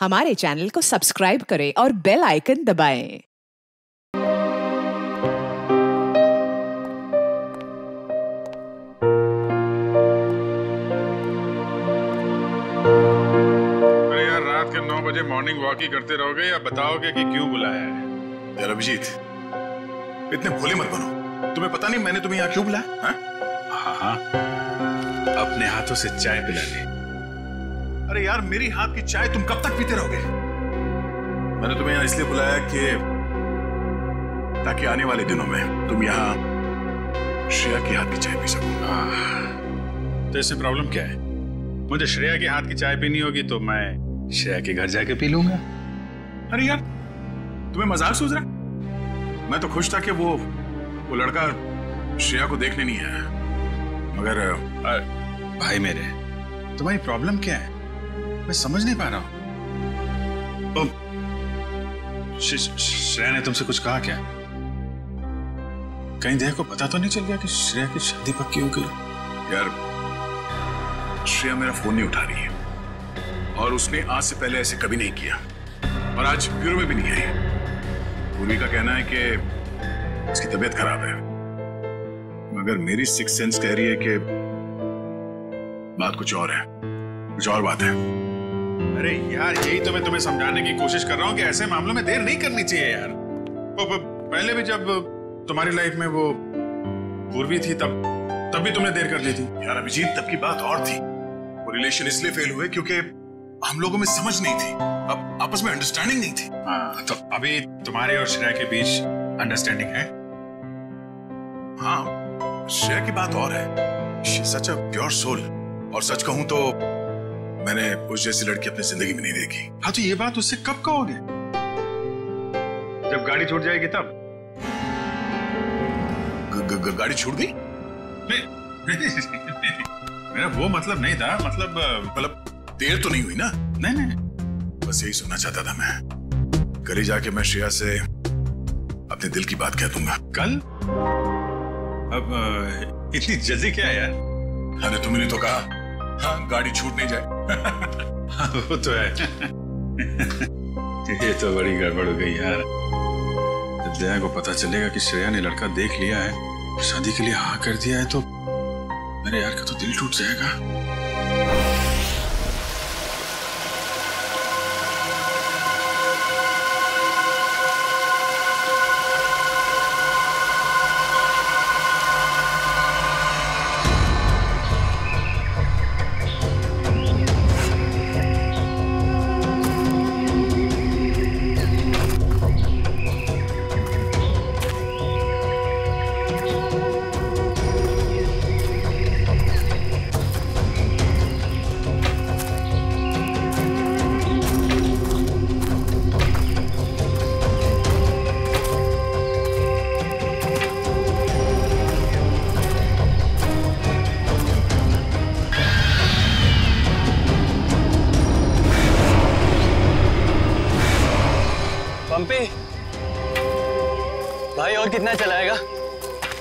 हमारे चैनल को सब्सक्राइब करें और बेल आइकन दबाएँ। अरे यार रात के नौ बजे मॉर्निंग वॉक ही करते रहोगे या बताओगे कि क्यों बुलाया है यार अभिजीत इतने भोले मत बनो तुम्हें पता नहीं मैंने तुम्हें यहाँ क्यों बुलाया हाँ? हाँ हाँ अपने हाथों से चाय पिला ली अरे यार मेरी हाथ की चाय तुम कब तक पीते रहोगे? मैंने तुम्हें यहाँ इसलिए बुलाया कि ताकि आने वाले दिनों में तुम यहाँ श्रेया की हाथ की चाय पी सको। तो इससे प्रॉब्लम क्या है? मुझे श्रेया के हाथ की चाय पीनी होगी तो मैं श्रेया के घर जाके पी लूँगा। अरे यार तुम्हें मज़ाक सूझ रहा मैं तो खुश था कि वो वो लड़का श्रेया को देखने नहीं आया। मगर अरे, भाई मेरे तुम्हारी प्रॉब्लम क्या है? मैं समझ नहीं पा रहा हूँ। श्रेया ने तुमसे कुछ कहा क्या? कहीं देह को पता तो नहीं चल गया कि श्रेया की शादी पक्की हो गई? यार, श्रेया मेरा फ़ोन नहीं उठा रही है। और उसने आज से पहले ऐसे कभी नहीं किया। और आज ब्यूरो में भी नहीं आई। पूर्वी का कहना है कि उसकी तबीयत खराब है। मगर मेरी सिक्स सेंस कह रही है कि बात कुछ और है। कुछ और बात है। अरे यार यही तो मैं तुम्हें समझाने की कोशिश कर रहा हूँ कि ऐसे मामलों में देर नहीं करनी चाहिए यार। वो, वो, पहले भी जब तुम्हारी लाइफ में वो पूर्वी थी तब तब भी तुमने देर कर दी थी। यार अभिजीत तब की बात और थी। वो रिलेशन इसलिए फेल हुए क्योंकि हम लोगों में समझ नहीं थी। अब आपस में अंडरस्टैंडिंग नहीं थी। हाँ तो अभी तुम्हारे और श्रेया के बीच अंडरस्टैंडिंग है? हाँ श्रेया की बात और है। सच अ प्योर सोल और सच कहूँ तो मैंने उस जैसी लड़की अपनी ज़िंदगी में नहीं देखी। हाँ तो ये बात उससे कब कहोगे? जब गाड़ी छूट जाएगी तब। ग, ग, गाड़ी छूट गई? नहीं, नहीं, नहीं, मेरा वो मतलब नहीं था मतलब मतलब देर तो नहीं हुई ना? नहीं नहीं बस यही सुनना चाहता था मैं। कल ही जाके मैं श्रेया से अपने दिल की बात कह दूँगा। कल? अब इतनी जल्दी क्या है यार? अरे तुमने तो कहा हाँ गाड़ी छूट नहीं जाए। हाँ, वो तो है। ये तो बड़ी गड़बड़ हो गई यार। दया को पता चलेगा कि श्रेया ने लड़का देख लिया है शादी के लिए हाँ कर दिया है तो मेरे यार का तो दिल टूट जाएगा।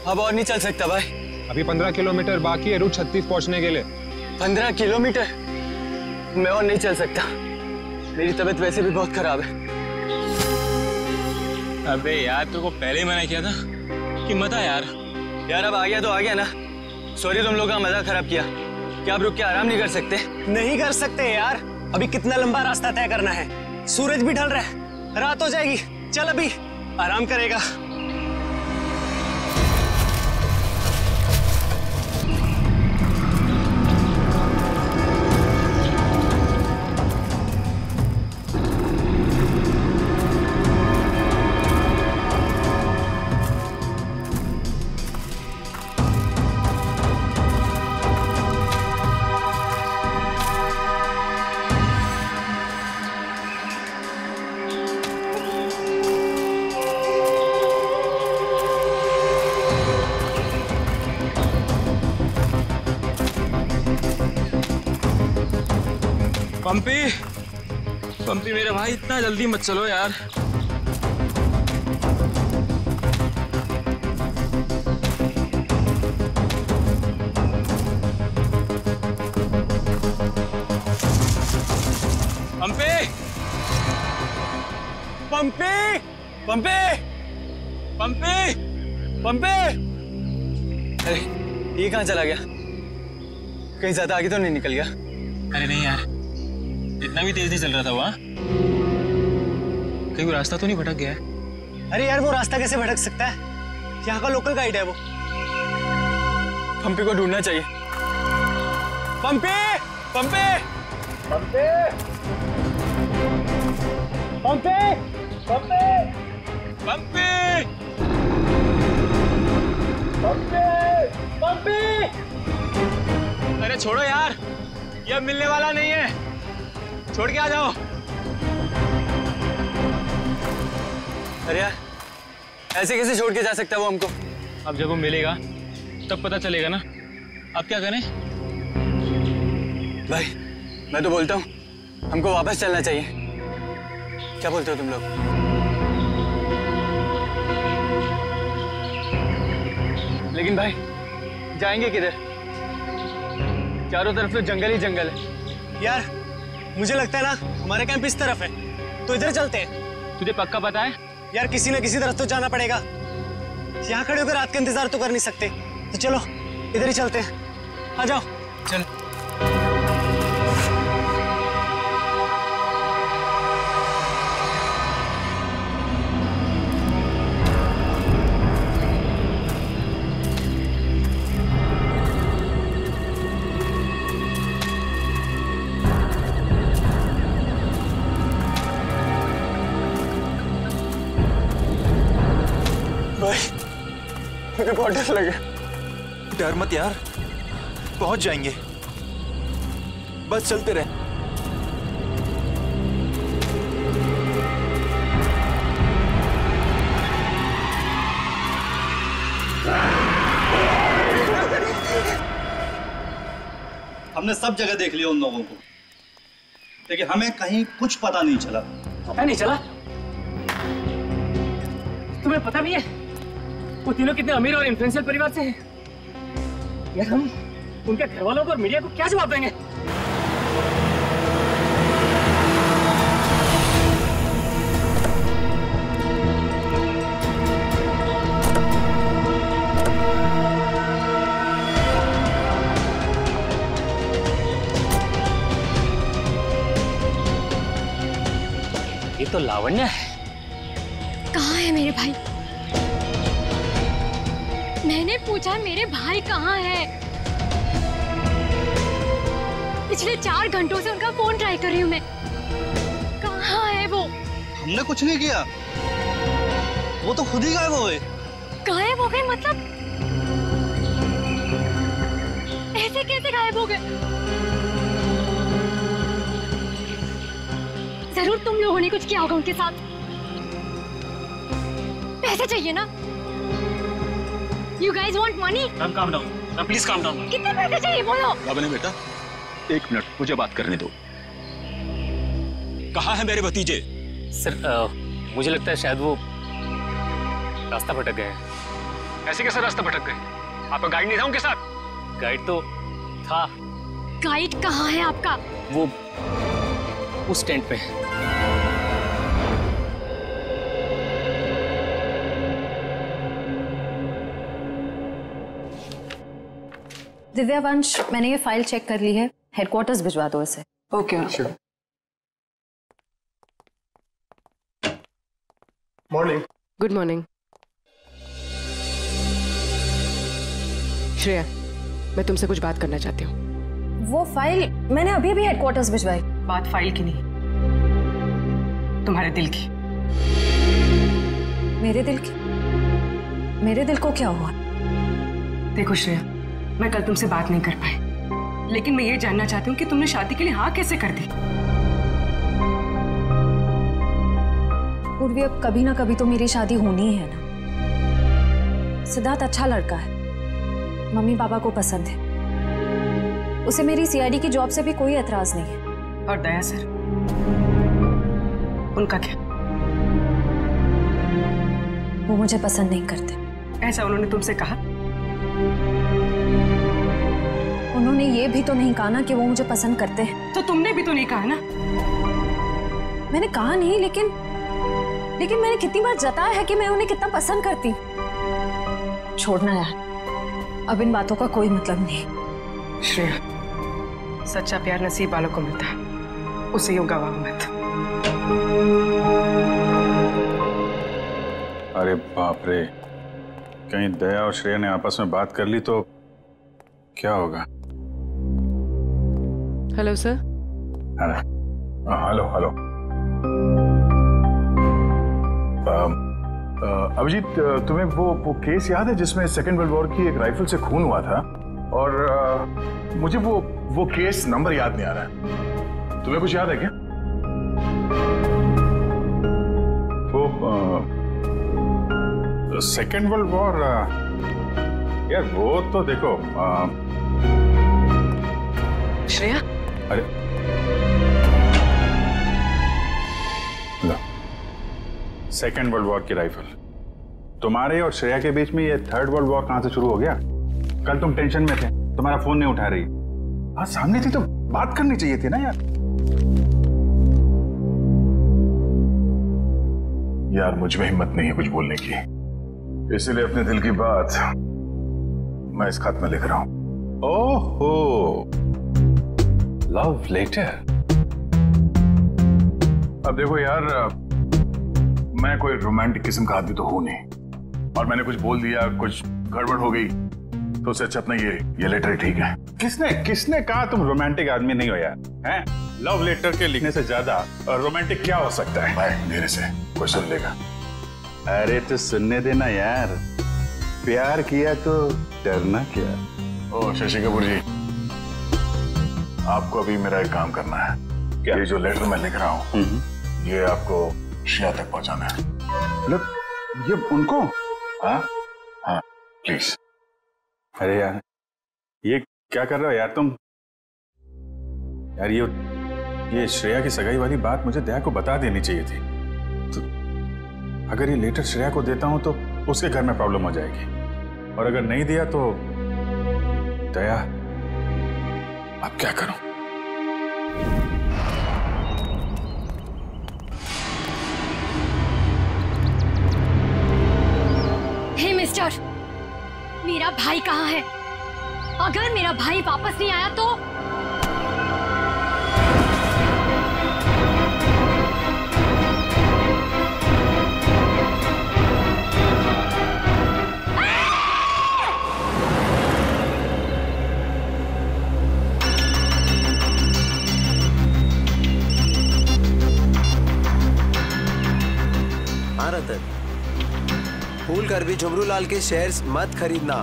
अब और नहीं चल सकता भाई। अभी पंद्रह किलोमीटर बाकी है रूट छत्तीस पहुँचने के लिए। पंद्रह किलोमीटर? मैं और नहीं चल सकता। मेरी तबीयत वैसे भी बहुत खराब है। अबे यार तेरे को पहले ही मना किया था? कि मत आ यार। यार अब आ गया तो आ गया ना। सॉरी तुम लोग का मज़ा खराब किया। क्या आप रुक के आराम नहीं कर सकते? नहीं कर सकते यार। अभी कितना लंबा रास्ता तय करना है। सूरज भी ढल रहा है। रात हो जाएगी। चल अभी। आराम करेगा। पंपी पंपी मेरे भाई, इतना जल्दी मत चलो यार। पंपे पंपी पंपी पंपी पंपी अरे, ये कहाँ चला गया? कहीं ज़्यादा आगे तो नहीं निकल गया? इतना भी तेज नहीं चल रहा था वहाँ। कहीं वो रास्ता तो नहीं भटक गया है? अरे यार वो रास्ता कैसे भटक सकता है? यहाँ का लोकल गाइड है वो। पंपी को ढूंढना चाहिए। पंपी! पंपी! पंपी! पंपी! पंपी! पंपी! पंपी! पंपी! अरे छोड़ो यार ये अब मिलने वाला नहीं है। छोड़ के आ जाओ। अरे यार ऐसे कैसे छोड़ के जा सकता है वो हमको? अब जब वो मिलेगा तब पता चलेगा ना। अब क्या करें? भाई मैं तो बोलता हूँ हमको वापस चलना चाहिए। क्या बोलते हो तुम लोग? लेकिन भाई जाएँगे किधर? चारों तरफ़ तो जंगल ही जंगल है। यार मुझे लगता है ना हमारा कैंप इस तरफ़ है। तो इधर चलते हैं। तुझे पक्का पता है? यार किसी ना किसी तरफ़ तो जाना पड़ेगा। यहाँ खड़े होकर रात का इंतज़ार तो कर नहीं सकते। तो चलो इधर ही चलते हैं। आ जाओ। चल। बहुत डर लगे। डर मत यार। पहुँच जाएँगे। बस चलते रहे। हमने सब जगह देख लिया उन लोगों को। लेकिन हमें कहीं कुछ पता नहीं चला। पता नहीं चला। तुम्हें पता भी है? वो तीनों कितने अमीर और इन्फ्लुएंशियल परिवार से हैं। यार हम उनके घर वालों को और मीडिया को क्या जवाब देंगे? ये तो लावण्य है। कहाँ है मेरे भाई? मैंने पूछा मेरे भाई कहाँ है? पिछले चार घंटों से उनका फ़ोन ट्राई कर रही हूँ मैं। कहाँ है वो? हमने कुछ नहीं किया। वो तो खुद ही गायब हो गए। गायब हो गए मतलब? ऐसे कैसे गायब हो गए? ज़रूर तुम लोगों ने कुछ किया होगा उनके साथ। पैसे चाहिए ना? You guys want money ma'am calm down ma'am please calm down कितने पैसे चाहिए? बोलो। बाबा ने बेटा एक मिनट मुझे बात करने दो। कहाँ है मेरे भतीजे? सर अ, मुझे लगता है शायद वो रास्ता भटक गए हैं। ऐसे कैसे रास्ता भटक गए? आपका गाइड नहीं था उनके साथ? गाइड तो था। गाइड कहाँ है आपका? वो उस टेंट पे है। दिव्यावंश मैंने ये फ़ाइल चेक कर ली है। हेडक्वार्टर्स भिजवा दो इसे। Okay morning good morning Shreya मैं तुमसे कुछ बात करना चाहती हूँ। वो फ़ाइल मैंने अभी अभी हेडक्वार्टर्स भिजवाई। बात फ़ाइल की नहीं। तुम्हारे दिल की। मेरे दिल की? मेरे दिल को क्या हुआ? देखो श्रेया मैं कल तुमसे बात नहीं कर पाई। लेकिन मैं ये जानना चाहती हूँ कि तुमने शादी के लिए हाँ कैसे कर दी? पूर्वी अब कभी ना कभी तो मेरी शादी होनी ही है ना। सिद्धार्थ अच्छा लड़का है। मम्मी पापा को पसंद है। उसे मेरी सीआईडी की जॉब से भी कोई एतराज़ नहीं है। और दया सर उनका क्या? वो मुझे पसंद नहीं करते। ऐसा उन्होंने तुमसे कहा? उन्होंने ये भी तो नहीं कहा ना कि वो मुझे पसंद करते हैं। तो तुमने भी तो नहीं कहा ना? मैंने कहा नहीं लेकिन लेकिन मैंने कितनी बार जताया है कि मैं उन्हें कितना पसंद करती। छोड़ना यार। अब इन बातों का कोई मतलब नहीं। श्रेया सच्चा प्यार नसीब वालों को मिलता है। उसे यूँ गवाओ मत। अरे बाप रे। कहीं दया और श्रेया ने आपस में बात कर ली तो क्या होगा? हेलो सर हाँ, हेलो हेलो अभिजीत तुम्हें वो वो केस याद है जिसमें सेकेंड वर्ल्ड वॉर की एक राइफल से खून हुआ था? और अ, मुझे वो वो केस नंबर याद नहीं आ रहा है। तुम्हें कुछ याद है क्या? वो सेकेंड वर्ल्ड वॉर यार वो तो देखो अ, श्रेया? अरे। सेकेंड वर्ल्ड वॉर की राइफल तुम्हारे और श्रेया के बीच में ये थर्ड वर्ल्ड वॉर कहाँ से शुरू हो गया? कल तुम टेंशन में थे, तुम्हारा फ़ोन नहीं उठा रही। हाँ सामने थी तो बात करनी चाहिए थी ना यार। यार, मुझमें हिम्मत नहीं है कुछ बोलने की। इसीलिए अपने दिल की बात मैं इस खत में लिख रहा हूँ। ओहो! Love letter. अब देखो यार मैं कोई रोमांटिक किस्म का आदमी तो हूँ नहीं। और मैंने कुछ बोल दिया कुछ गड़बड़ हो गई तो उससे अच्छा अपना ये ये लेटर ठीक है। किसने किसने कहा तुम रोमांटिक आदमी नहीं हो यार? हैं? लव लेटर के लिखने से ज़्यादा रोमांटिक क्या हो सकता है? भाई मेरे से कोई सुन लेगा। अरे तो सुनने देना यार। प्यार किया तो डरना क्या? ओ शशि कपूर जी। आपको अभी मेरा एक काम करना है। क्या? ये जो लेटर मैं लिख रहा हूँ ये आपको श्रेया तक पहुँचाना है। मतलब ये उनको? हाँ? हाँ प्लीज़ अरे यार ये क्या कर रहे हो यार तुम? यार ये ये श्रेया की सगाई वाली बात मुझे दया को बता देनी चाहिए थी। तो अगर ये लेटर श्रेया को देता हूँ तो उसके घर में प्रॉब्लम हो जाएगी। और अगर नहीं दिया तो दया अब क्या करूँ? हे मिस्टर, मेरा भाई कहाँ है? अगर मेरा भाई वापस नहीं आया तो भूल कर भी झुमरू लाल के शेयर्स मत खरीदना।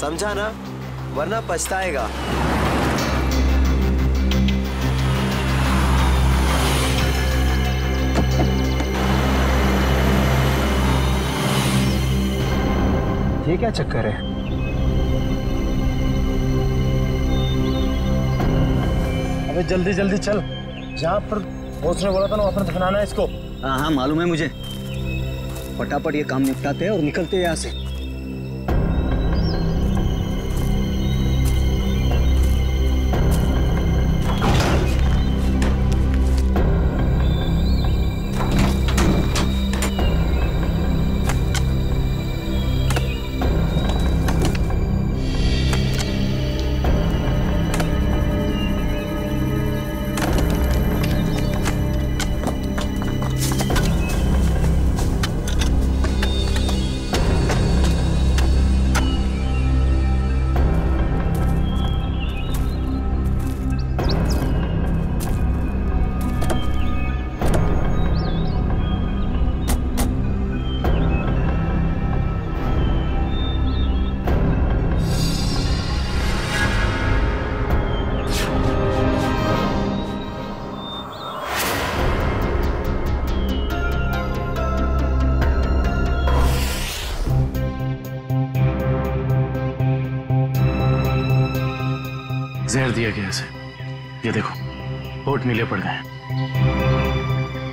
समझा ना? वरना पछताएगा। ये क्या चक्कर है? अबे जल्दी जल्दी चल। जहाँ पर बॉस ने बोला था ना, वहाँ पर दफनाना है इसको। हाँ हाँ मालूम है मुझे। फटाफट ये काम निपटाते हैं और निकलते हैं यहाँ से। किया गया इसे ये देखो होठ नीले पड़ गए।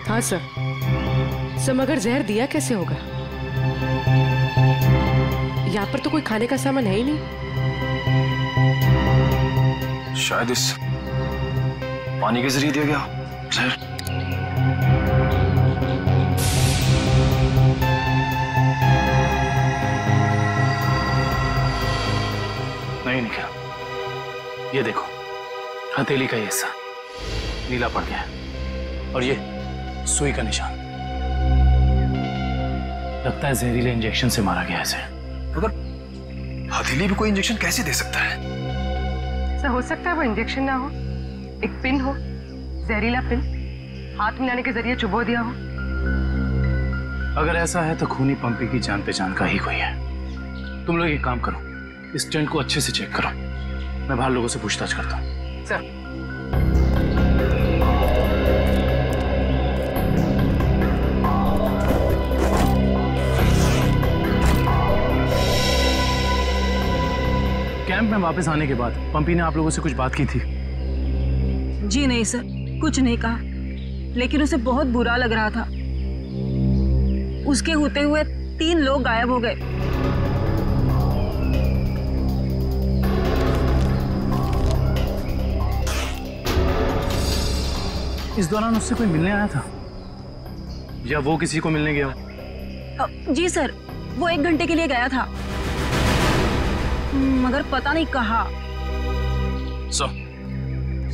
हाँ सर। सर मगर जहर दिया कैसे होगा? यहाँ पर तो कोई खाने का सामान है ही नहीं। शायद इस पानी के ज़रिए दिया गया जहर। नहीं निकला ये देखो। हथेली का ये हिस्सा। नीला पड़ गया है। और ये सुई का निशान। लगता है जहरीले इंजेक्शन से मारा गया इसे। मगर हथेली भी कोई इंजेक्शन कैसे दे सकता है? सर हो सकता है वो इंजेक्शन ना हो। एक पिन हो जहरीला पिन। हाथ मिलाने के ज़रिए चुबो दिया हो। अगर ऐसा है तो खूनी पंपी की जान पहचान का ही कोई है। तुम लोग एक काम करो इस टेंट को अच्छे से चेक करो। मैं बाहर लोगों से पूछताछ करता हूँ। सर कैंप में वापस आने के बाद पंपी ने आप लोगों से कुछ बात की थी। जी नहीं सर। कुछ नहीं कहा। लेकिन उसे बहुत बुरा लग रहा था। उसके होते हुए तीन लोग गायब हो गए। इस दौरान उससे कोई मिलने आया था? या वो किसी को मिलने गया? जी सर वो एक घंटे के लिए गया था। मगर पता नहीं कहा। सर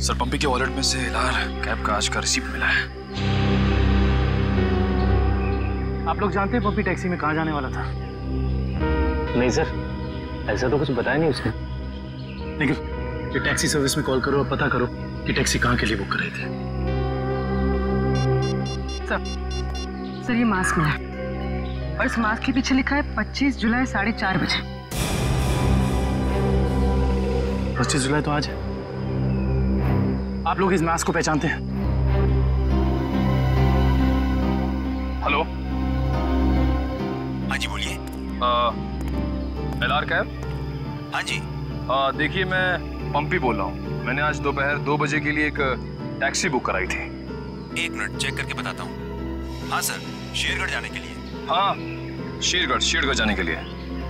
सर पंपी के वॉलेट में से लाल कैब का आज का रिसीप्ट मिला है। आप लोग जानते हैं पप्पी टैक्सी में कहा जाने वाला था? नहीं सर ऐसा तो कुछ बताया नहीं उसने। लेकिन ये टैक्सी सर्विस में कॉल करो और पता करो कि टैक्सी कहाँ के लिए बुक कर रहे थे। सर सर ये मास्क मिला और इस मास्क के पीछे लिखा है 25 जुलाई साढ़े चार बजे। पच्चीस जुलाई तो आज है। आप लोग इस मास्क को पहचानते हैं। हेलो? हाँ जी बोलिए। L R cab? हाँ जी। देखिए मैं पंपी बोल रहा हूँ। मैंने आज दोपहर दो बजे के लिए एक टैक्सी बुक कराई थी। एक मिनट चेक करके बताता हूँ। हाँ सर शेरगढ़ जाने के लिए। हाँ शेरगढ़ शेरगढ़ जाने के लिए।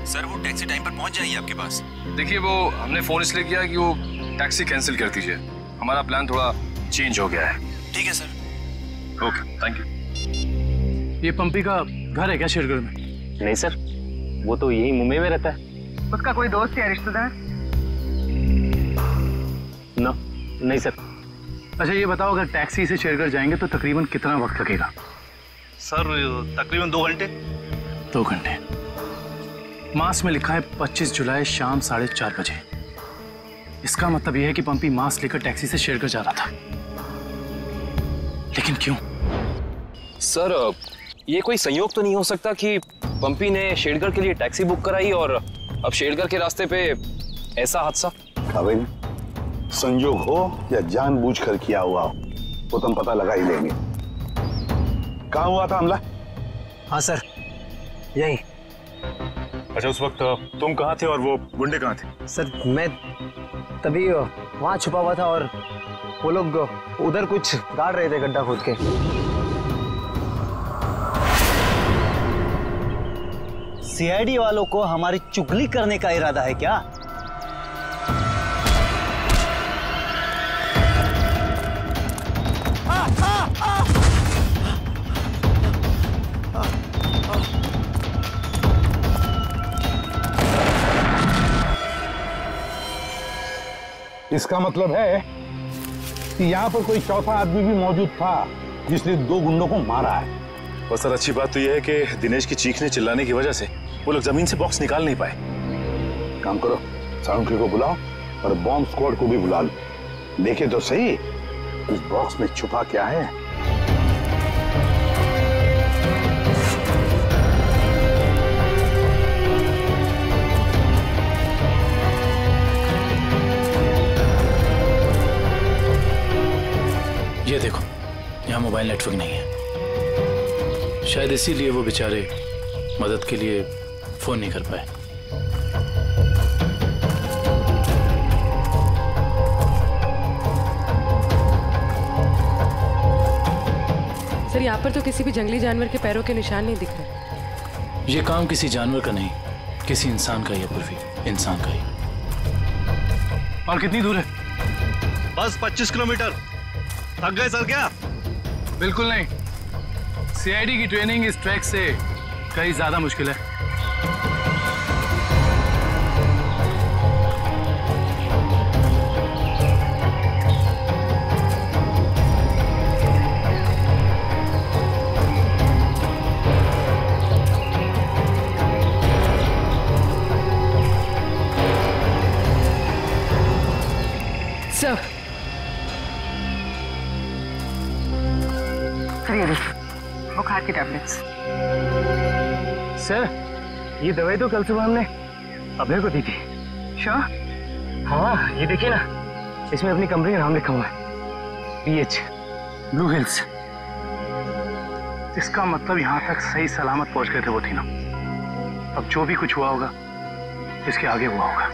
सर वो टैक्सी टाइम पर पहुँच जाएगी आपके पास। देखिए वो हमने फ़ोन इसलिए किया कि वो टैक्सी कैंसिल कर दीजिए। हमारा प्लान थोड़ा चेंज हो गया है। ठीक है सर ओके थैंक यू ये पंपी का घर है क्या शेरगढ़ में? नहीं सर वो तो यही मुंबई में रहता है। उसका कोई दोस्त या रिश्तेदार? नो नहीं सर अच्छा ये बताओ अगर टैक्सी से शेरगढ़ जाएँगे तो तकरीबन कितना वक्त लगेगा? सर तकरीबन दो घंटे। दो घंटे। मास में लिखा है 25 जुलाई शाम साढ़े चार बजे। इसका मतलब यह है कि पंपी मास्क लेकर टैक्सी से शेरगढ़ जा रहा था। लेकिन क्यों? सर ये कोई संयोग तो नहीं हो सकता कि पंपी ने शेरगढ़ के लिए टैक्सी बुक कराई और अब शेरगढ़ के रास्ते पे ऐसा हादसा? संयोग हो या जानबूझकर किया हुआ हो वो तुम पता लगा ही लेंगे। कहा हुआ था हमला? हाँ सर। यही। अच्छा उस वक्त तुम कहाँ थे और वो गुंडे कहाँ थे? सर मैं तभी वहाँ छुपा हुआ था और वो लोग उधर कुछ गाड़ रहे थे गड्ढा खोद के। सीआईडी वालों को हमारी चुगली करने का इरादा है क्या? इसका मतलब है कि यहाँ पर कोई चौथा आदमी भी मौजूद था जिसने दो गुंडों को मारा है। और सर अच्छी बात तो यह है कि दिनेश की चीखने चिल्लाने की वजह से वो लोग ज़मीन से बॉक्स निकाल नहीं पाए। काम करो साउंड को बुलाओ और बॉम्ब स्क्वाड को भी बुला लो। देखे तो सही इस बॉक्स में छुपा क्या है? मोबाइल नेटवर्क नहीं है। शायद इसीलिए वो बेचारे मदद के लिए फ़ोन नहीं कर पाए। सर यहाँ पर तो किसी भी जंगली जानवर के पैरों के निशान नहीं दिख रहे। ये काम किसी जानवर का नहीं किसी इंसान का ही है पूर्वी इंसान का ही। और कितनी दूर है? बस 25 किलोमीटर। थक गए सर क्या? बिल्कुल नहीं। सीआईडी की ट्रेनिंग इस ट्रैक से कहीं ज़्यादा मुश्किल है। ये दवाई तो कल सुबह हमने अभय को दी थी। शाह हाँ ये देखिए ना। इसमें अपनी कंपनी का नाम लिखा हुआ है। बी पीएच ब्लू हिल्स इसका मतलब यहाँ तक सही सलामत पहुँच गए थे वो तीनों। अब जो भी कुछ हुआ होगा इसके आगे हुआ होगा।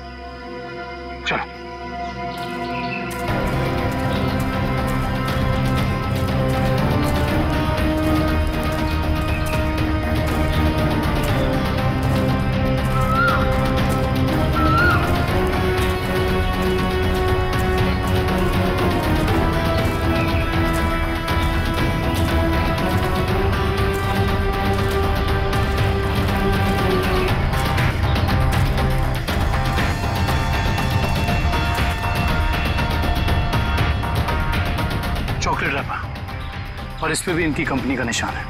इस पे भी इनकी कंपनी का निशान है।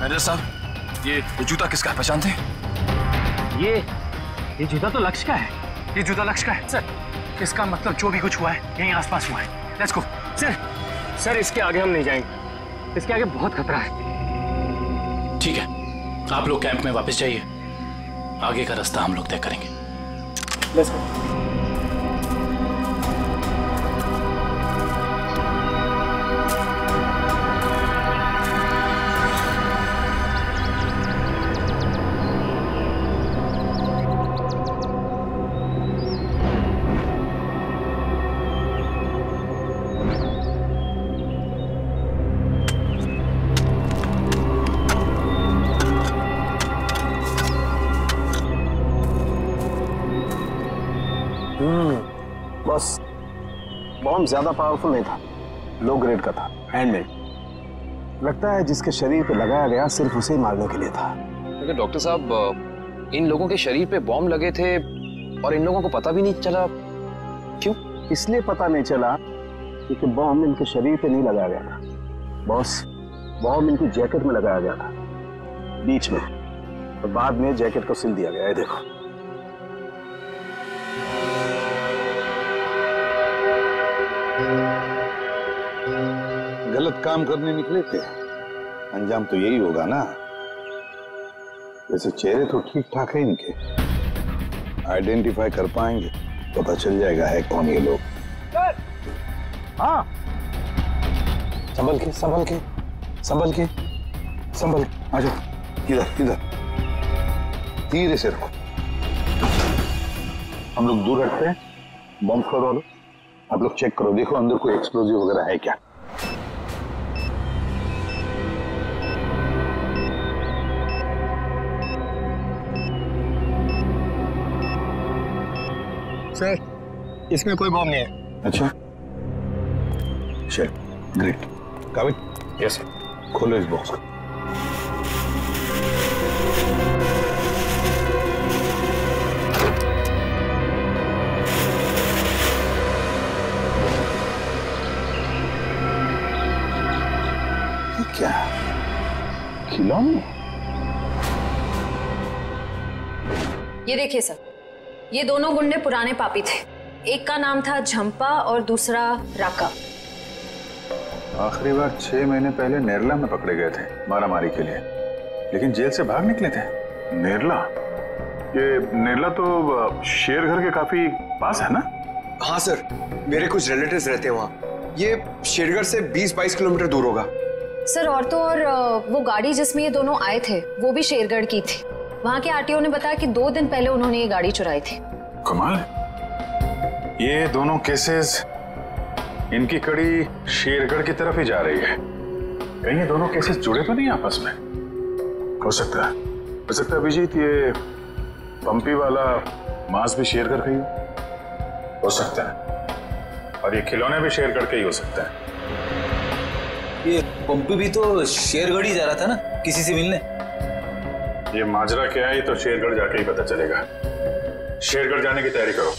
मैनेजर साहब ये ये जूता किसका है? पहचानते ये ये जूता तो लक्ष्य का है। ये जूता लक्ष्य का है। सर इसका मतलब जो भी कुछ हुआ है यहीं आसपास हुआ है। लेट्स गो सर सर इसके आगे हम नहीं जाएँगे। इसके आगे बहुत खतरा है। ठीक है। आप लोग कैंप में वापस जाइए। आगे का रास्ता हम लोग तय करेंगे। लेट्स गो ज़्यादा पावरफुल नहीं था। लो ग्रेड का था। हैंडमेड लगता है जिसके शरीर पे लगाया गया सिर्फ़ उसे ही मारने के लिए था। लेकिन डॉक्टर साहब इन लोगों के शरीर पे बॉम्ब लगे थे और इन लोगों को पता भी नहीं चला। क्यों? इसलिए पता नहीं चला क्योंकि बॉम्ब इनके शरीर पे नहीं लगाया गया था। बॉस बॉम्ब इनकी जैकेट में लगाया गया था। बीच में। और बाद में जैकेट को सिल दिया गया है देखो। गलत काम करने निकले थे। अंजाम तो यही होगा ना। वैसे चेहरे तो ठीक ठाक है इनके। आइडेंटिफाई कर पाएँगे पता चल जाएगा है कौन ये लोग। हाँ। संभल के संभल के संभल के संभल। आ जाओ। इधर इधर धीरे से रखो। हम लोग दूर हटते हैं बम फोड़ वालों। आप लोग चेक करो देखो अंदर कोई एक्सप्लोजिव वगैरह है क्या? सर इसमें कोई बॉम्ब नहीं है। अच्छा। चल ग्रेट काबिल यस सर खोलो इस बॉक्स को क्या? खिलौने? ये देखिए सर ये दोनों गुंडे पुराने पापी थे। एक का नाम था झंपा और दूसरा राका। आखिरी बार छह महीने पहले नेरला में पकड़े गए थे मारामारी के लिए। लेकिन जेल से भाग निकले थे। नेरला? ये नेरला तो अ, शेरघर के काफ़ी पास है ना? हाँ सर। मेरे कुछ रिलेटिव्स रहते हैं वहाँ। ये शेरगढ़ से 20-22 किलोमीटर दूर होगा। सर और तो और वो गाड़ी जिसमें ये दोनों आए थे वो भी शेरगढ़ की थी। वहाँ के आरटीओ ने बताया कि दो दिन पहले उन्होंने ये गाड़ी चुराई थी। कमाल। ये दोनों केसेस इनकी कड़ी शेरगढ़ की तरफ़ ही जा रही है। कहीं ये दोनों केसेस जुड़े तो नहीं आपस में? हो सकता है। हो सकता है अभिजीत ये पंपी वाला मांस भी शेरगढ़ का ही। हो सकता है। और ये खिलौने भी शेरगढ़ के ही हो सकता है। ये पंपी भी तो शेरगढ़ ही जा रहा था ना किसी से मिलने? ये माजरा क्या है? तो शेरगढ़ जाके ही पता चलेगा। शेरगढ़ जाने की तैयारी करो।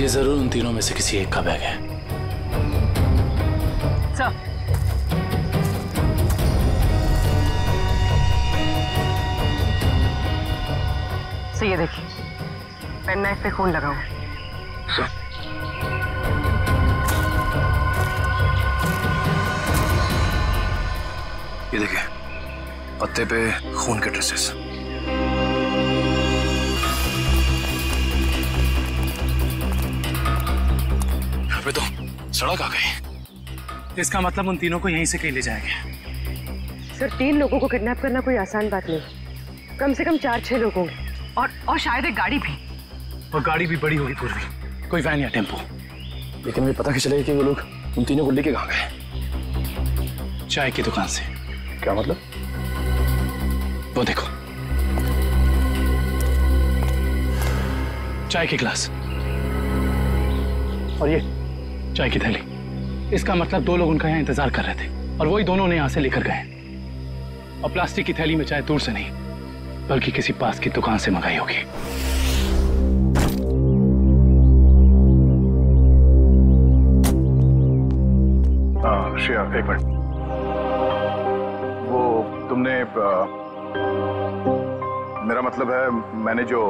ये ज़रूर उन तीनों में से किसी एक का बैग है। सर ये देखिए। पेन नाइफ पे खून लगा हुआ ये देखिए पत्ते पे खून के ड्रेसेस पे तो सड़क आ गई इसका मतलब उन तीनों को यहीं से कहीं ले जाएँगे। सर तीन लोगों को किडनैप करना कोई आसान बात नहीं। कम से कम चार छह लोग होंगे। और और शायद एक गाड़ी भी। और गाड़ी भी बड़ी होगी पूर्वी कोई वैन या टेंपो। लेकिन मुझे पता कैसे चलेगा कि वो लोग उन तीनों को लेके कहाँ गए चाय की दुकान से। क्या मतलब? वो देखो। चाय के गिलास। और ये चाय की थैली। इसका मतलब दो लोग उनका यहाँ इंतज़ार कर रहे थे। और वही दोनों ने यहाँ से लेकर गए और प्लास्टिक की थैली में चाय दूर से नहीं, बल्कि किसी पास की दुकान से मंगाई होगी। एक मिनट वो तुमने आ, मेरा मतलब है मैंने जो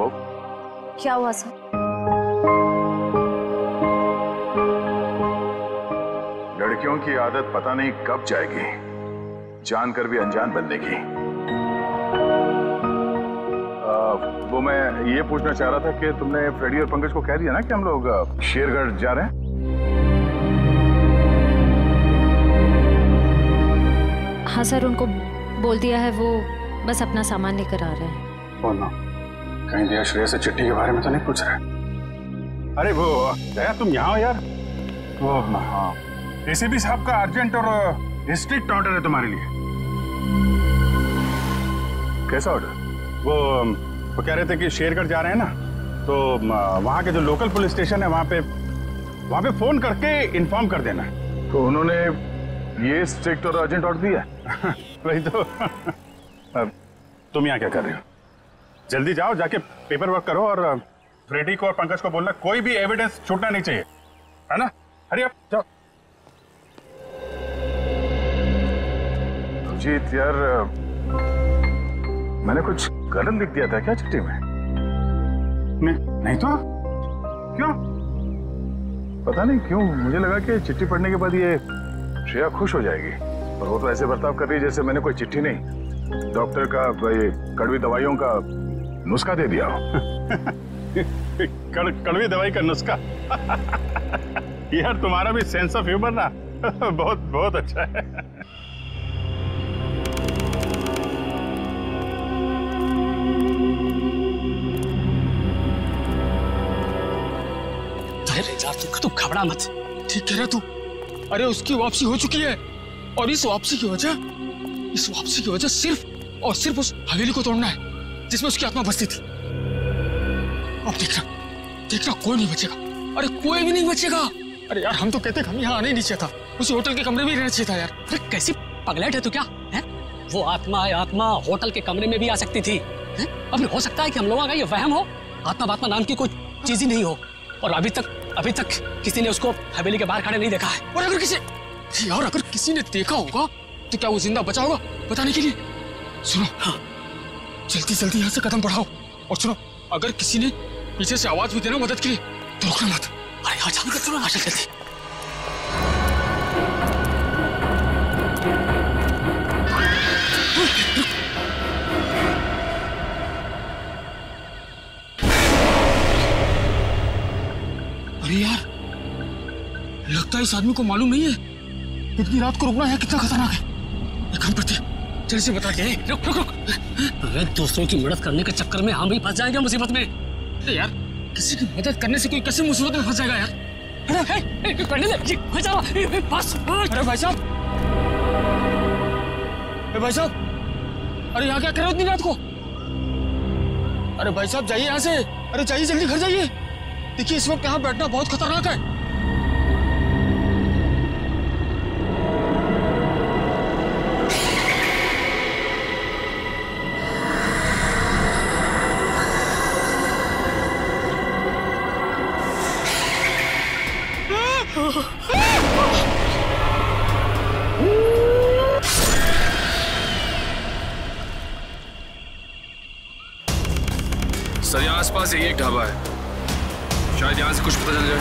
क्या हुआ सर? लड़कियों की आदत पता नहीं कब जाएगी जानकर भी अनजान बनने की आ, वो मैं ये पूछना चाह रहा था कि तुमने फ्रेडी और पंकज को कह दिया ना कि हम लोग शेरगढ़ जा रहे हैं? हाँ सर, उनको बोल दिया है, वो बस अपना सामान लेकर आ रहे हैं। कहीं दिया श्रेया से चिट्ठी के बारे में तो नहीं पूछ रहे? अरे वो दया तुम यहाँ हो यार? वो हाँ। एसीपी साहब का अर्जेंट और स्ट्रिक्ट ऑर्डर है तुम्हारे लिए। कैसा ऑर्डर वो वो कह रहे थे कि शेरगढ़ जा रहे हैं ना? तो वहाँ के जो लोकल पुलिस स्टेशन है, वहाँ पे वहाँ पे फ़ोन करके इन्फॉर्म कर देना। तो उन्होंने ये स्ट्रिक्ट और अर्जेंट ऑर्डर दिया वही तो। अब तुम यहाँ क्या कर रहे हो? जल्दी जाओ, जाके पेपर वर्क करो और फ्रेडी को और पंकज को बोलना, कोई भी एविडेंस छूटना नहीं चाहिए। है ना? अरे आप जाओ। जीत यार मैंने कुछ गलत लिख दिया था क्या चिट्ठी में? नहीं नहीं तो? क्यों? पता नहीं क्यों, मुझे लगा कि चिट्ठी पढ़ने के बाद ये श्रेया खुश हो जाएगी। और वो तो ऐसे बर्ताव कर रही है जैसे मैंने कोई चिट्ठी नहीं। डॉक्टर का ये कड़वी दवाइयों का नुस्खा दे दिया हो। कड़, कड़वी दवाई का नुस्खा? यार तुम्हारा भी सेंस ऑफ़ ह्यूमर ना? बहुत बहुत अच्छा है। तू तू घबरा मत। ठीक कह रहा तू अरे उसकी वापसी हो चुकी है। और इस वापसी की वजह, इस वापसी की वजह सिर्फ़ और सिर्फ़ उस हवेली को तोड़ना है, जिसमें उसकी आत्मा बसती थी। अब देखना देखना, कोई नहीं बचेगा। अरे कोई भी नहीं बचेगा। अरे यार, हम तो कहते हम यहाँ आने नहीं चाहिए था। उसी होटल के कमरे में रहना चाहिए था यार। अरे कैसी पगलेट है तो क्या? है? वो आत्मा है, आत्मा होटल के कमरे में भी आ सकती थी। है? अब हो सकता है कि हम लोगों का ये वहम हो। आत्मा बात्मा नाम की कोई चीज़ ही नहीं हो। और अभी तक अभी तक किसी ने उसको हवेली के बाहर खड़े नहीं देखा है। और अगर किसी यार अगर किसी ने देखा होगा तो क्या वो ज़िंदा बचा होगा बताने के लिए? सुनो। हाँ। जल्दी जल्दी यहाँ से कदम बढ़ाओ। और सुनो अगर किसी ने पीछे से आवाज़ भी देना मदद के लिए तो रुकना मत। अरे यहाँ जल्दी करो आशा जल्दी अरे यार लगता है इस आदमी को मालूम नहीं है। इतनी रात को रुकना है कितना खतरनाक है। काम करते जल्दी से बता के रुक रुक रुक। अरे दूसरों की मदद करने के चक्कर में हम भी फंस जाएँगे मुसीबत में। अरे यार किसी की मदद करने से कोई कैसे मुसीबत में फंस जाएगा यार? अरे भाई साहब भाई साहब अरे यहाँ क्या कर रहे हो इतनी रात को? अरे भाई साहब जाइए यहाँ से अरे जाइए जल्दी घर जाइए। देखिए इस वक्त यहाँ बैठना बहुत खतरनाक है। यहाँ से कुछ पता चल जाए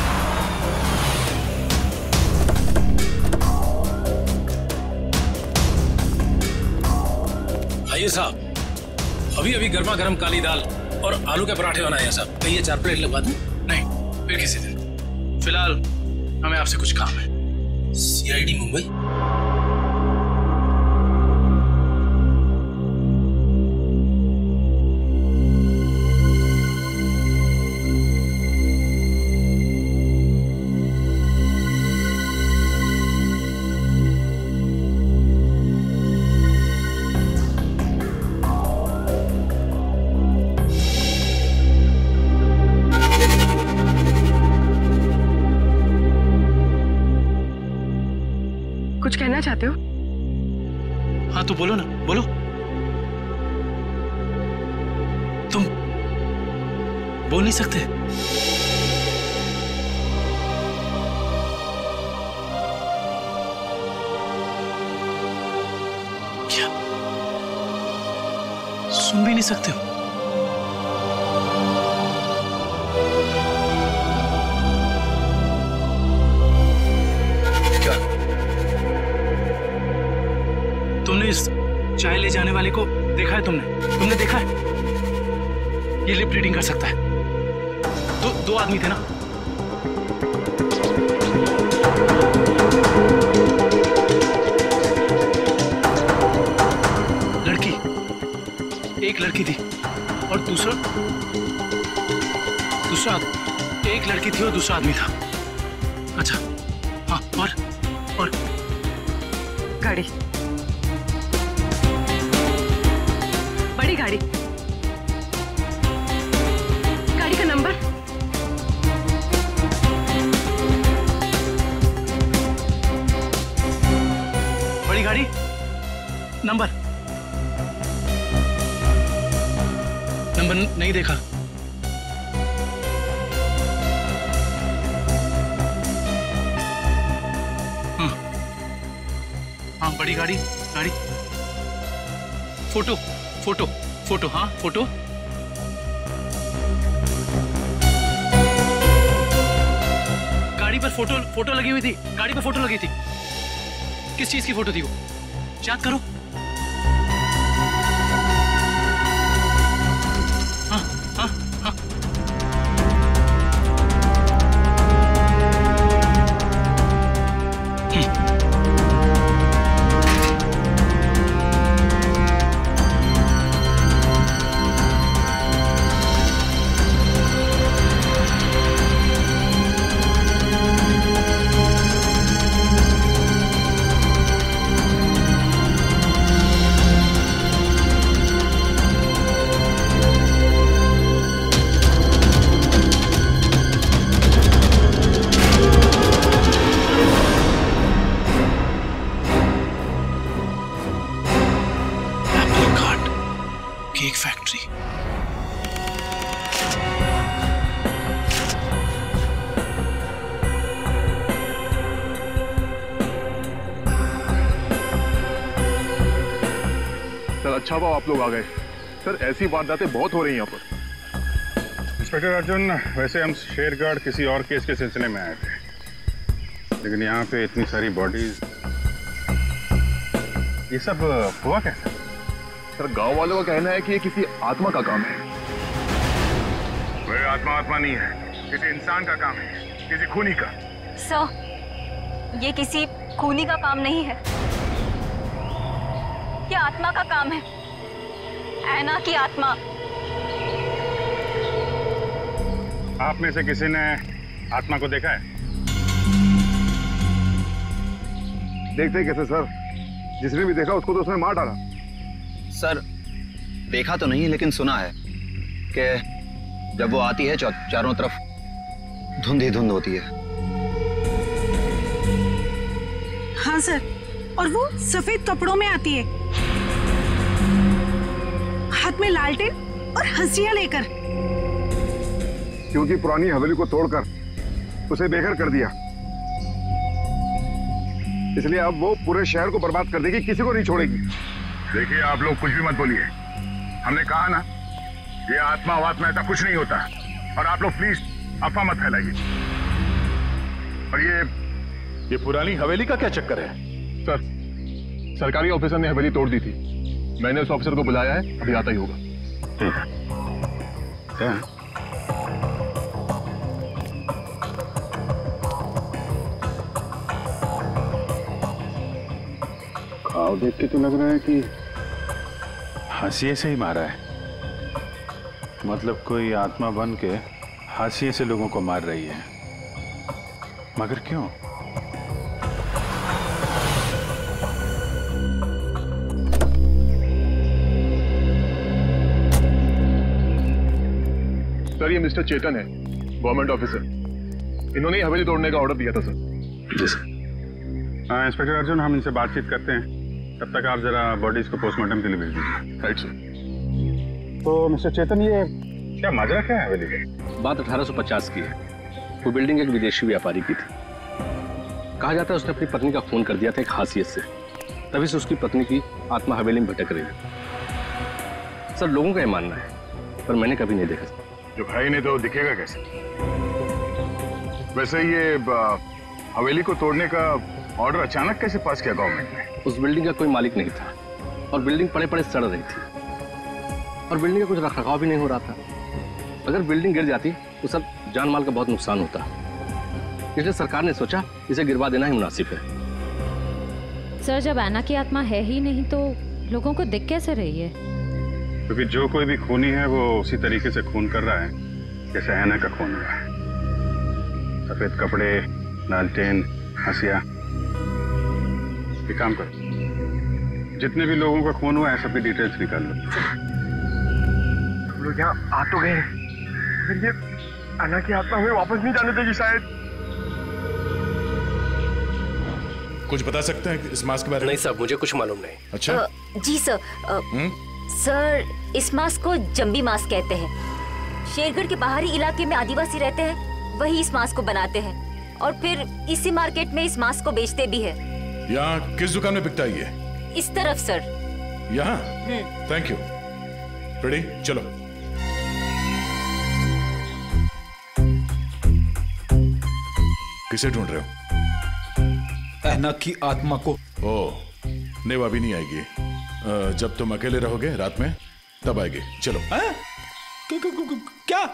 आइए साहब अभी अभी गर्मा गर्म काली दाल और आलू के पराठे बनाए हैं साहब। कहिए चार प्लेट लगवा दूँ? नहीं फिर किसी दिन। फ़िलहाल हमें आपसे कुछ काम है। सीआईडी मुंबई? सुन भी नहीं सकते हो। क्या? तुमने इस चाय ले जाने वाले को देखा है तुमने? तुमने देखा है? ये लिप रीडिंग कर सकता है। दो दो आदमी थे ना? एक लड़की थी और दूसरा दूसरा एक लड़की थी और दूसरा आदमी था। नहीं देखा। हाँ हाँ बड़ी गाड़ी गाड़ी। फ़ोटो फ़ोटो फ़ोटो हाँ फ़ोटो। गाड़ी पर फ़ोटो फ़ोटो लगी हुई थी, गाड़ी पर फ़ोटो लगी थी। किस चीज़ की फ़ोटो थी वो? याद करो। लोग आ गए। सर ऐसी वारदातें बहुत हो रही हैं यहाँ पर। इंस्पेक्टर अर्जुन वैसे हम शेरगढ़ किसी और केस के सिलसिले में आए थे। लेकिन यहाँ पे इतनी सारी बॉडीज ये सब हुआ कैसे सर गाँव वालों का कहना है कि ये किसी आत्मा का काम है। कोई आत्मा आत्मा नहीं है। किसी इंसान का काम है किसी खूनी का। सर ये किसी खूनी का काम नहीं है। ये आत्मा का काम है। ऐना की आत्मा। आप में से किसी ने आत्मा को देखा है? देखते ही कैसे सर? जिसने भी देखा उसको तो उसने मार डाला। सर देखा तो नहीं लेकिन सुना है कि जब वो आती है चारों तरफ़ धुंध ही धुंध होती है। हाँ सर। और वो सफ़ेद कपड़ों में आती है। में लालटेन और हंसिया लेकर। क्योंकि पुरानी हवेली को तोड़कर उसे बेघर कर दिया। इसलिए अब वो पूरे शहर को बर्बाद कर देगी किसी को नहीं छोड़ेगी। देखिए आप लोग कुछ भी मत बोलिए। हमने कहा ना ये आत्मा वात्मा ऐसा कुछ नहीं होता। और आप लोग प्लीज़ अफवाह मत फैलाइए। और ये ये पुरानी हवेली का क्या चक्कर है? सर सरकारी ऑफिसर ने हवेली तोड़ दी थी। मैंने उस ऑफिसर को बुलाया है अभी आता ही होगा। क्या देख के तो लग रहा है कि हंसिए से ही मारा है। मतलब कोई आत्मा बन के हाशिए से लोगों को मार रही है। मगर क्यों? मिस्टर चेतन है गवर्नमेंट ऑफिसर इन्होंने ही हवेली तोड़ने का ऑर्डर दिया था सर जी सर हाँ इंस्पेक्टर अर्जुन हम इनसे बातचीत करते हैं। तब तक आप जरा बॉडीज को पोस्टमार्टम के लिए भेज दीजिए। राइट सर तो मिस्टर चेतन ये क्या माजरा क्या है हवेली का बात 1850 की है। वो बिल्डिंग एक विदेशी व्यापारी की थी। कहा जाता है उसने अपनी पत्नी का खून कर दिया था एक खासियत से। तभी से उसकी पत्नी की आत्मा हवेली में भटक रही है। सर लोगों का ये मानना है पर मैंने कभी नहीं देखा। जो भाई ने तो दिखेगा कैसे? वैसे ये हवेली को तोड़ने का ऑर्डर अचानक कैसे पास किया गवर्नमेंट ने? उस बिल्डिंग का कोई मालिक नहीं था और बिल्डिंग पड़े पड़े सड़ रही थी। और बिल्डिंग का कुछ रखरखाव भी नहीं हो रहा था। अगर बिल्डिंग गिर जाती तो सब जान माल का बहुत नुकसान होता। इसलिए सरकार ने सोचा इसे गिरवा देना ही मुनासिब है। सर जब ऐना की आत्मा है ही नहीं तो लोगों को दिख कैसे रही है? क्योंकि जो कोई भी खूनी है वो उसी तरीके से खून कर रहा है जैसे हैना का खून हुआ है। सफ़ेद कपड़े लालटेन हंसिया। एक काम करो जितने भी लोगों का खून हुआ है सबकी डिटेल्स निकाल लो। हम लोग यहाँ आ तो गए। फिर ये अन्ना की आत्मा हमें वापस नहीं जाने देगी शायद। कुछ बता सकते हैं इस मास्क के बारे में? नहीं साहब मुझे कुछ मालूम नहीं। अच्छा। अ, जी सर। अ, सर इस मास्क को जम्बी मास्क कहते हैं। शेरगढ़ के बाहरी इलाके में आदिवासी रहते हैं वही इस मास्क को बनाते हैं। और फिर इसी मार्केट में इस मास्क को बेचते भी है। यहाँ किस दुकान में बिकता है ये? इस तरफ़ सर। यहाँ? हम्म। थैंक यू रेडी चलो। किसे ढूंढ रहे हो? की आत्मा को ओ नहीं वो अभी नहीं आएगी। जब तुम अकेले रहोगे रात में तब आएगी। चलो। हैं? क्या?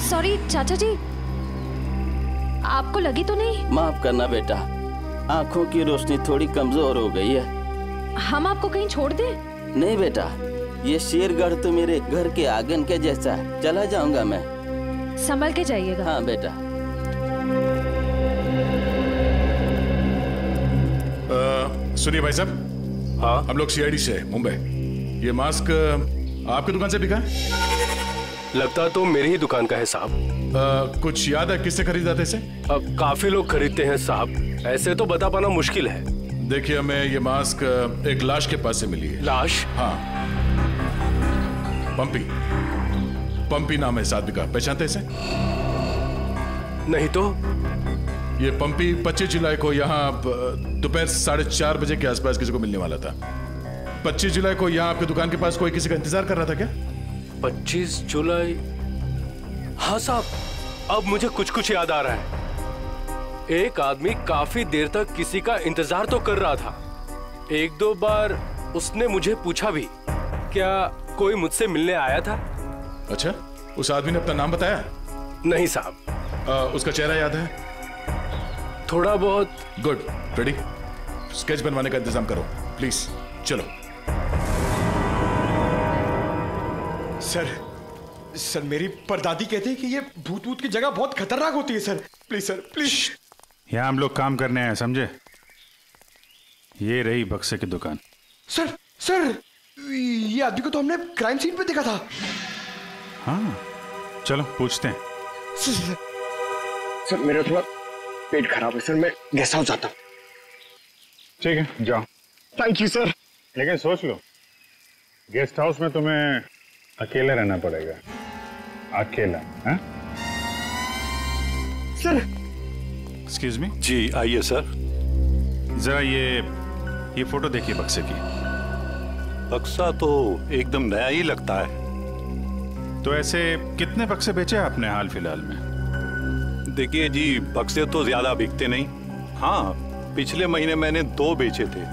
सॉरी चाचा जी। आपको लगी तो नहीं? माफ़ करना बेटा। आँखों की रोशनी थोड़ी कमज़ोर हो गई है। हम आपको कहीं छोड़ दें? नहीं बेटा ये शेरगढ़ तो मेरे घर के आँगन के जैसा है। चला जाऊँगा मैं। संभल के जाइएगा। हाँ बेटा। सुनिए भाई साहब। हाँ। हम लोग सीआईडी से मुंबई। ये मास्क आपकी दुकान से बिका? लगता तो मेरी ही दुकान का है साहब। कुछ याद है किससे खरीदा था इसे? अब काफ़ी लोग खरीदते हैं साहब। ऐसे तो बता पाना मुश्किल है। देखिए हमें ये मास्क एक लाश के पास से मिली है। लाश? हाँ। पंपी। पंपी नाम है आदमी का। पहचानते हैं इसे? नहीं तो? ये पंपी 25 जुलाई को यहाँ दोपहर साढ़े चार बजे के आसपास किसी को मिलने वाला था। 25 जुलाई को यहाँ आपकी दुकान के पास कोई किसी का इंतज़ार कर रहा था क्या? 25 जुलाई? हाँ साहब अब मुझे कुछ कुछ याद आ रहा है। एक आदमी काफ़ी देर तक किसी का इंतज़ार तो कर रहा था। एक दो बार उसने मुझे पूछा भी क्या कोई मुझसे मिलने आया था? अच्छा उस आदमी ने अपना नाम बताया? नहीं साहब। उसका चेहरा याद है? थोड़ा बहुत। गुड रेडी स्केच बनवाने का इंतज़ाम करो। प्लीज़ चलो। सर सर मेरी परदादी कहती है कि ये भूत भूत की जगह बहुत खतरनाक होती है सर। प्लीज़ सर प्लीज़ यहाँ हम लोग काम करने आए समझे? ये रही बक्से की दुकान। सर सर ये आदमी को तो हमने क्राइम सीन पे देखा था। हाँ। चलो पूछते हैं। सर, सर, सर मेरा थोड़ा पेट खराब है सर मैं गेस्ट हाउस जाता हूँ। ठीक है जाओ। थैंक यू सर लेकिन सोच लो गेस्ट हाउस में तुम्हें अकेले रहना पड़ेगा। अकेला हाँ? सर एक्सक्यूज मी जी आइए सर जरा ये ये फ़ोटो देखिए बक्से की। बक्सा तो एकदम नया ही लगता है। तो ऐसे कितने बक्से बेचे आपने हाल फ़िलहाल में? देखिए जी बक्से तो ज़्यादा बिकते नहीं। हाँ पिछले महीने मैंने दो बेचे थे।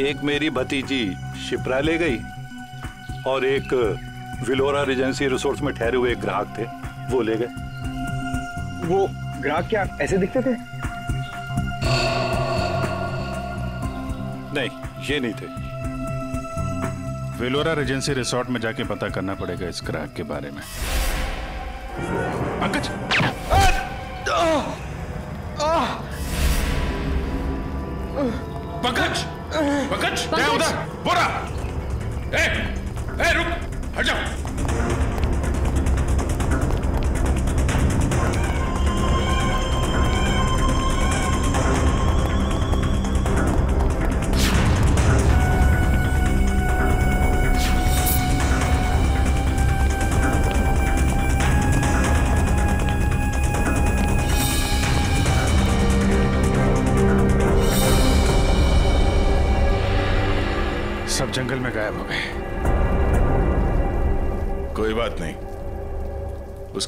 एक मेरी भतीजी शिप्रा ले गई और एक विलोरा रेजेंसी रिसोर्ट्स में ठहरे हुए एक ग्राहक थे वो ले गए। वो ग्राहक क्या ऐसे दिखते थे? नहीं ये नहीं थे। वेलोरा रेजेंसी रिसोर्ट में जाके पता करना पड़ेगा इस ग्राहक के बारे में। पंकज! पंकज! पंकज! उधर बोरा! ए ए रुक हट जाओ।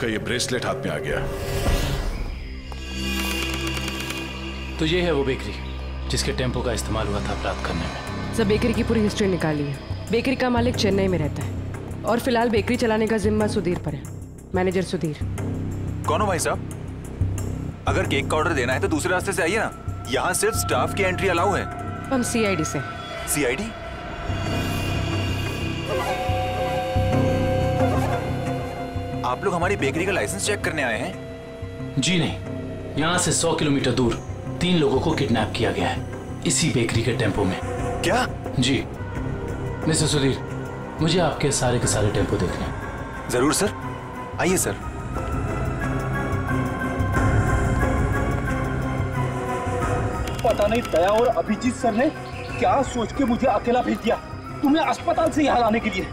उसका ये ब्रेसलेट हाथ में आ गया। तो ये है वो बेकरी जिसके टेंपो का इस्तेमाल हुआ था अपराध करने में। सब बेकरी की पूरी हिस्ट्री निकाली है। बेकरी का मालिक चेन्नई में रहता है। और फ़िलहाल बेकरी चलाने का जिम्मा सुधीर पर है। मैनेजर सुधीर। कौन हो भाई साहब? अगर केक का ऑर्डर देना है तो दूसरे रास्ते से आइए ना। यहाँ सिर्फ़ स्टाफ की एंट्री अलाउ है। हम सीआईडी से। सीआईडी आप लोग हमारी बेकरी का लाइसेंस चेक करने आए हैं? जी नहीं। यहाँ से 100 किलोमीटर दूर तीन लोगों को किडनैप किया गया है इसी बेकरी के टेंपो में। क्या? जी। मिस्टर सुधीर मुझे आपके सारे के सारे टेंपो देखने हैं। ज़रूर सर। आइए सर। पता नहीं दया और अभिजीत सर ने क्या सोच के मुझे अकेला भेज दिया। तुम्हें अस्पताल से यहाँ लाने के लिए।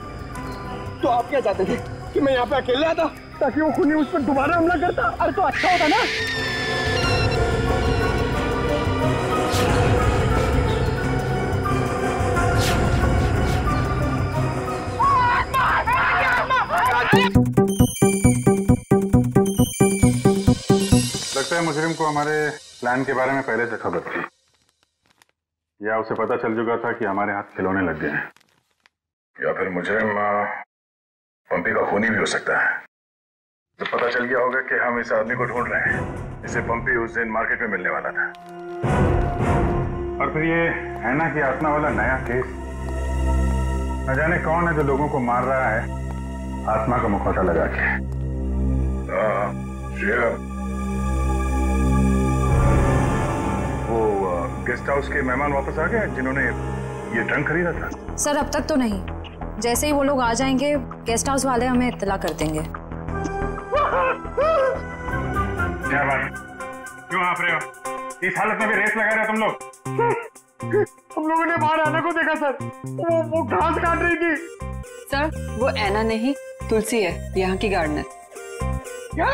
तो आप क्या चाहते थे? कि मैं यहाँ पे अकेले आता, ताकि वो खुद उस पर दोबारा हमला करता। अरे तो अच्छा होता ना। लगता है मुजरिम को हमारे प्लान के बारे में पहले से खबर थी। या उसे पता चल चुका था कि हमारे हाथ खिलौने लग गए हैं। या फिर मुजरिम पंपी का खूनी भी हो सकता है। तो पता चल गया होगा कि हम इस आदमी को ढूंढ रहे हैं। इसे पंपी उस दिन मार्केट में मिलने वाला था। और फिर ये है ना कि आत्मा वाला नया केस न जाने कौन है जो लोगों को मार रहा है। आत्मा का मुखौटा लगा के। वो गेस्ट हाउस के मेहमान वापस आ गए जिन्होंने ये ट्रंक खरीदा था। सर, अब तक तो नहीं। जैसे ही वो लोग आ जाएँगे गेस्ट हाउस वाले हमें इत्तला कर देंगे। क्या बात क्यों आप रहे हो? इस हालत में भी रेस लगा रहे हो तुम लोग? हम लोगों ने बाहर आना को देखा सर। वो वो घास काट रही थी। सर वो ऐना नहीं तुलसी है यहाँ की गार्डनर क्या?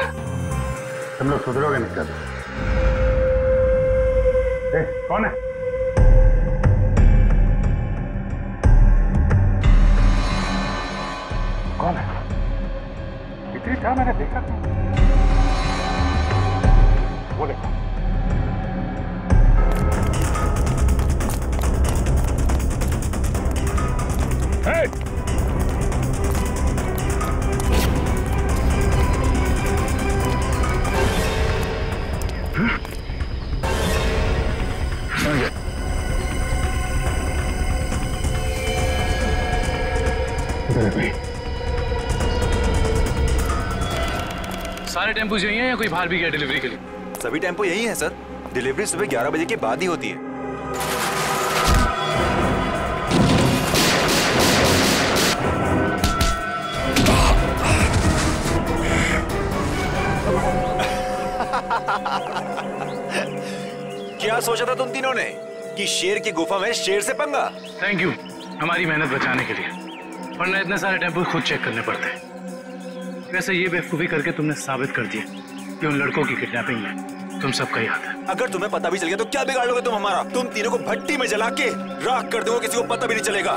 तुम लोग सुधरोगे नहीं कर कौन है? कौन है? इतनी था मैंने देखा था वो देखो Hey! सारे टेंपो यही हैं या कोई बाहर भी गया डिलीवरी के लिए? सभी टेंपो यही है सर। डिलीवरी सुबह 11 बजे के बाद ही होती है। क्या सोचा था तुम तीनों ने? कि शेर की गुफा में शेर से पंगा? थैंक यू हमारी मेहनत बचाने के लिए। वरना इतने सारे टेंपो खुद चेक करने पड़ते। हैं वैसे ये बेवकूफ़ी करके तुमने साबित कर दिया कि उन लड़कों की किडनैपिंग में तुम सबका याद है। अगर तुम्हें पता भी चल गया तो क्या बिगाड़ लोगे तुम हमारा? तुम तीनों को भट्टी में जला के राख कर दोगे किसी को पता भी नहीं चलेगा।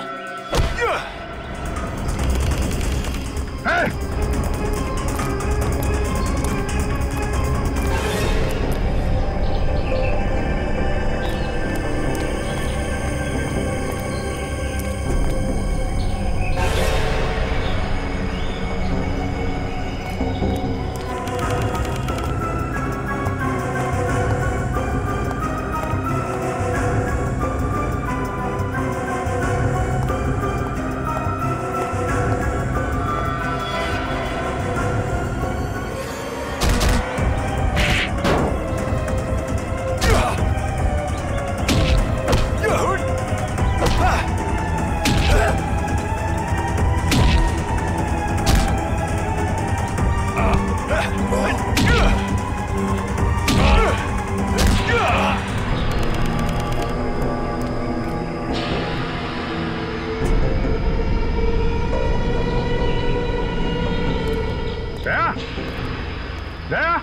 दया